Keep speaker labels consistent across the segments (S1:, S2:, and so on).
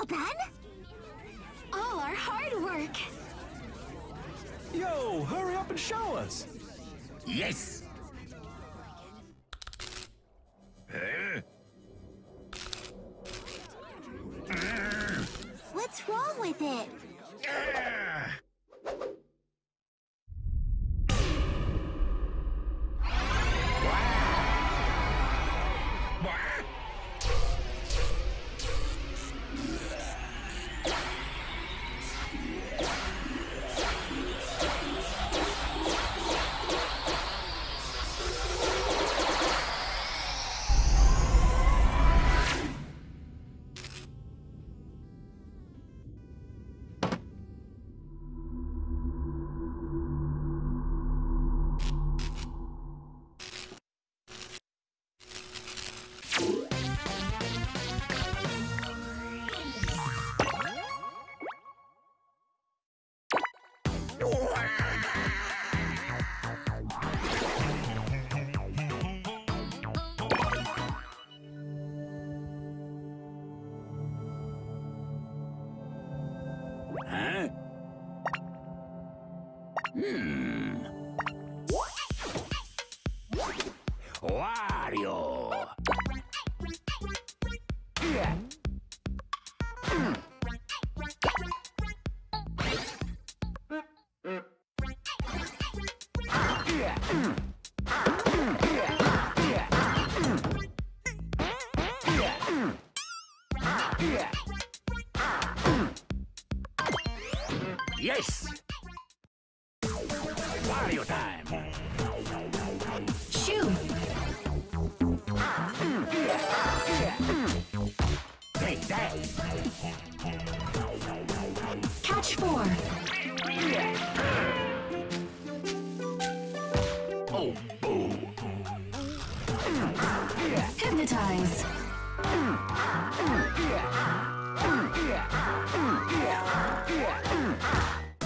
S1: Well done. All our hard work.
S2: Yo, hurry up and show us.
S3: Yes.
S1: What's wrong with it?
S3: Yes. Wario time.
S1: Catch four.
S3: Oh, boo.
S1: Hypnotize.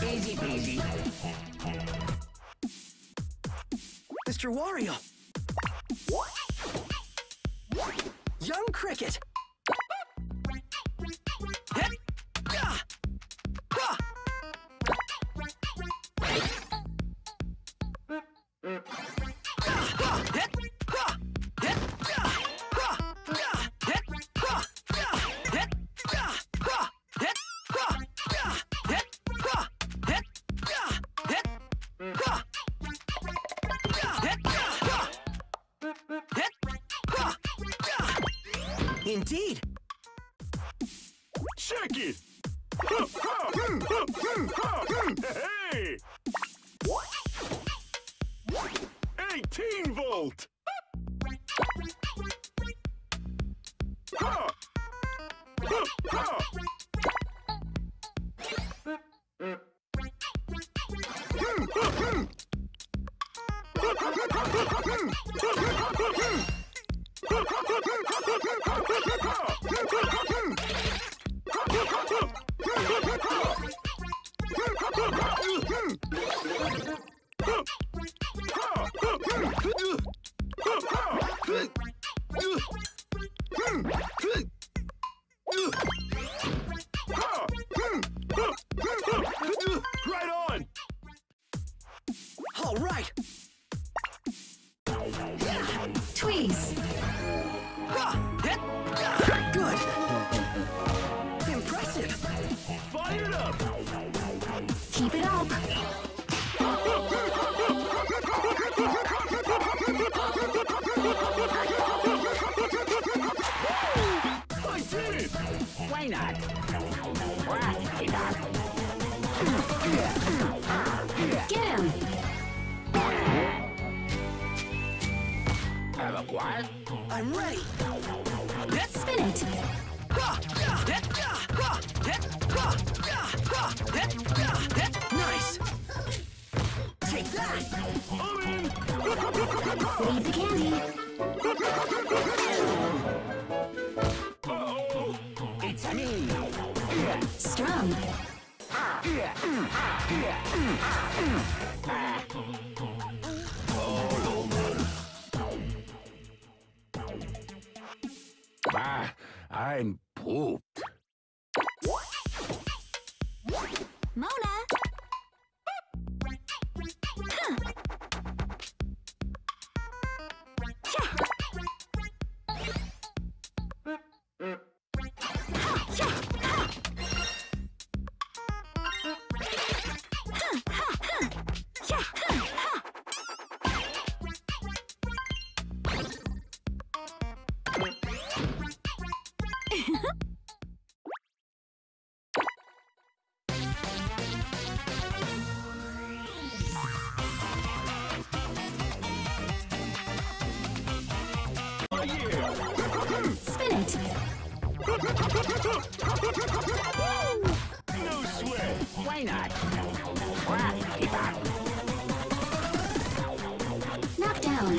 S3: Easy peasy.
S2: Mr. Wario. Young Cricket. Indeed.
S4: Check it! Hey! 18 volt! Ha! Ha!
S3: What?
S2: I'm ready.
S1: Let's spin it.
S2: Nice. Take that.
S4: I'm in!
S1: Leave the candy.
S3: It's me!
S1: Strum.
S3: Ah, I'm pooped.
S4: No sweat.
S3: Why not? Wah, keep up.
S1: Knockdown.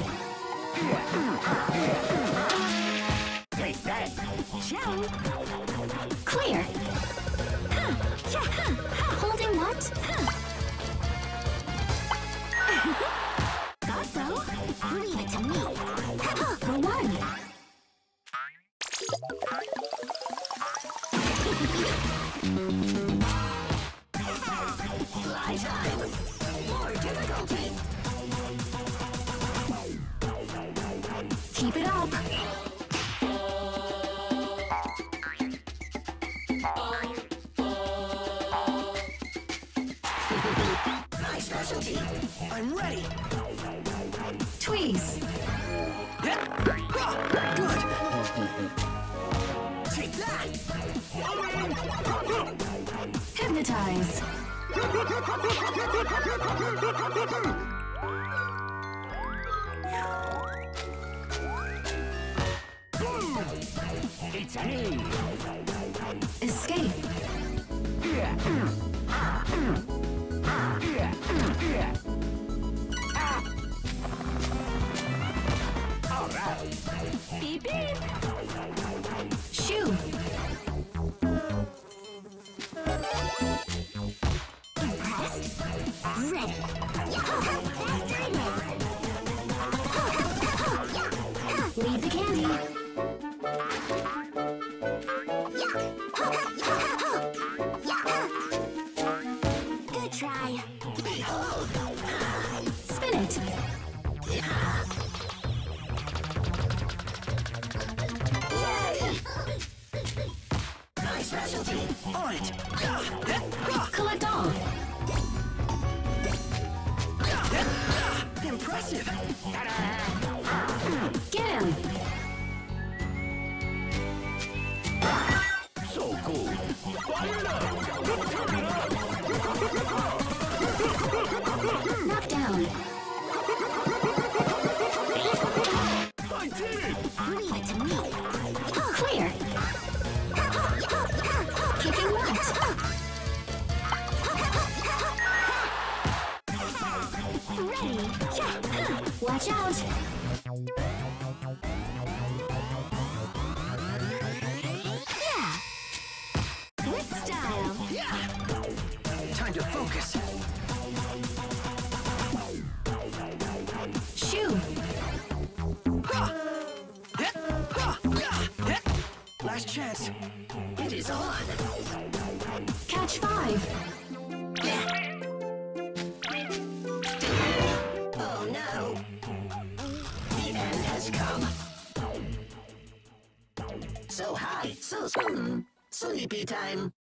S3: Take that.
S1: Ciao. Clear. Huh. Yeah. Huh. Holding what? Huh.
S2: My specialty. I'm ready.
S1: Tweeze.
S2: Good. Take that.
S1: Hypnotize.
S3: It's me.
S1: Escape.
S2: On.
S1: Collect all.
S2: Impressive.
S1: Get him.
S3: So cool.
S4: Fire it up. Turn it up.
S1: Ready. Watch out. Yeah. With style.
S2: Yeah. Time to focus.
S1: Shoo.
S2: Ha. Hit. Ha. Yeah. Hit. Last chance. It is on.
S1: Catch five.
S2: Hmm. Sleepy time.